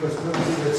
com as coisas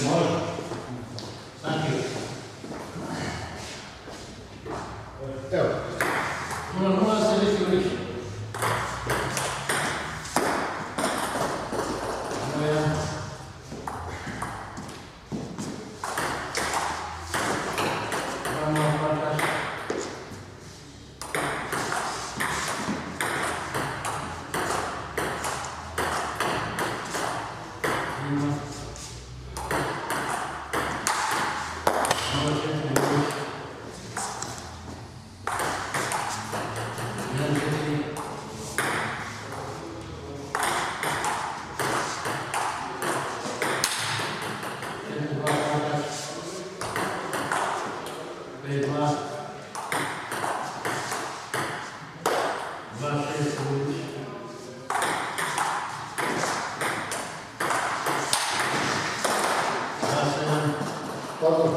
Bardzo